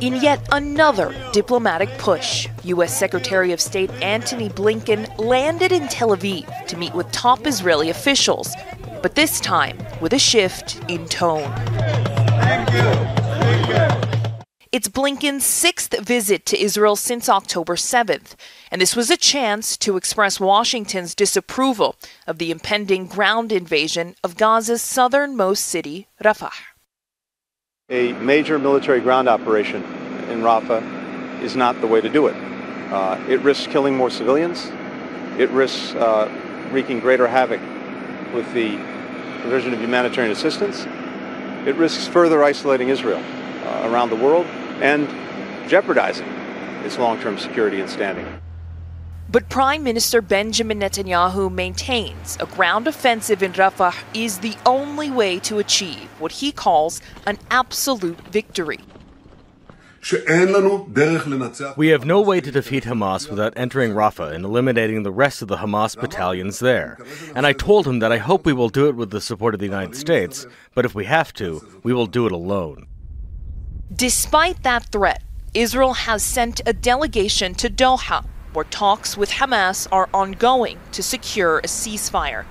In yet another diplomatic push, U.S. Secretary of State Antony Blinken landed in Tel Aviv to meet with top Israeli officials, but this time with a shift in tone. Thank you. Thank you. It's Blinken's sixth visit to Israel since October 7th, and this was a chance to express Washington's disapproval of the impending ground invasion of Gaza's southernmost city, Rafah. A major military ground operation in Rafah is not the way to do it. Uh, it risks killing more civilians. It risks uh, wreaking greater havoc with the provision of humanitarian assistance. It risks further isolating Israel uh, around the world and jeopardizing its long term security and standing. But Prime Minister Benjamin Netanyahu maintains a ground offensive in Rafah is the only way to achieve what he calls an absolute victory. We have no way to defeat Hamas without entering Rafah and eliminating the rest of the Hamas battalions there. And I told him that I hope we will do it with the support of the United States, but if we have to, we will do it alone. Despite that threat, Israel has sent a delegation to Doha where talks with Hamas are ongoing to secure a ceasefire.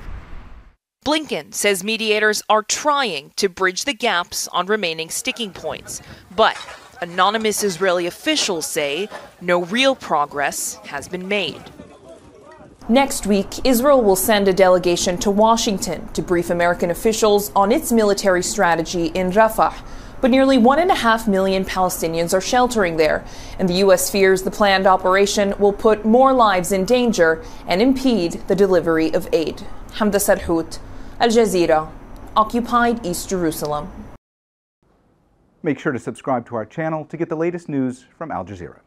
Blinken says mediators are trying to bridge the gaps on remaining sticking points, but anonymous Israeli officials say no real progress has been made. Next week, Israel will send a delegation to Washington to brief American officials on its military strategy in Rafah but nearly one and a half million Palestinians are sheltering there, and the U.S. fears the planned operation will put more lives in danger and impede the delivery of aid. Hamdah Salhut, Al Jazeera, occupied East Jerusalem. Make sure to subscribe to our channel to get the latest news from Al Jazeera.